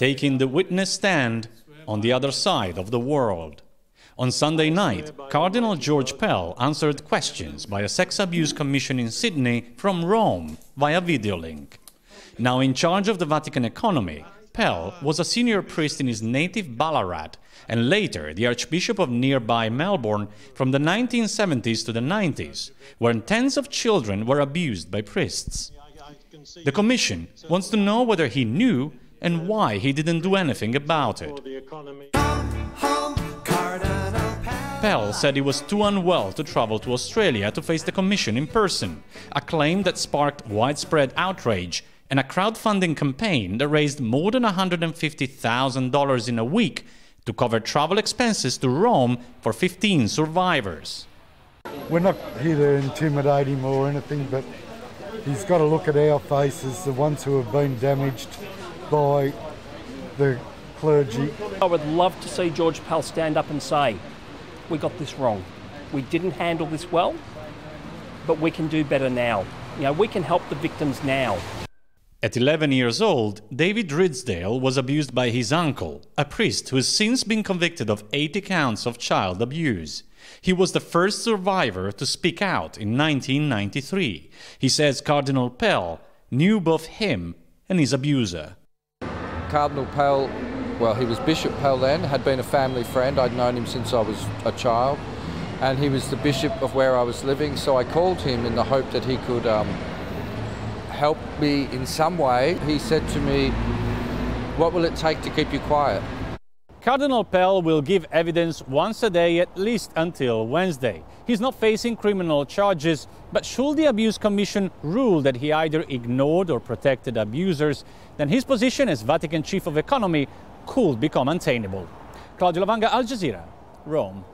taking the witness stand on the other side of the world. On Sunday night, Cardinal George Pell answered questions by a sex abuse commission in Sydney from Rome via video link. Now in charge of the Vatican economy, Pell was a senior priest in his native Ballarat and later the Archbishop of nearby Melbourne from the 1970s to the 90s, when tens of children were abused by priests. The Commission wants to know whether he knew and why he didn't do anything about it. Pell said he was too unwell to travel to Australia to face the Commission in person, a claim that sparked widespread outrage and a crowdfunding campaign that raised more than $150,000 in a week to cover travel expenses to Rome for 15 survivors. We're not here to intimidate him or anything, but he's got to look at our faces, the ones who have been damaged by the clergy. I would love to see George Pell stand up and say, we got this wrong. We didn't handle this well, but we can do better now. You know, we can help the victims now. At 11 years old, David Ridsdale was abused by his uncle, a priest who has since been convicted of 80 counts of child abuse. He was the first survivor to speak out in 1993. He says Cardinal Pell knew both him and his abuser. Cardinal Pell, well, he was Bishop Pell then, had been a family friend. I'd known him since I was a child, and he was the bishop of where I was living, so I called him in the hope that he could. Um, help me in some way. He said to me, What will it take to keep you quiet? Cardinal Pell will give evidence once a day at least until Wednesday. He's not facing criminal charges, but should the Abuse Commission rule that he either ignored or protected abusers, then his position as Vatican Chief of Economy could become untenable. Claudio Lavanga, Al Jazeera, Rome.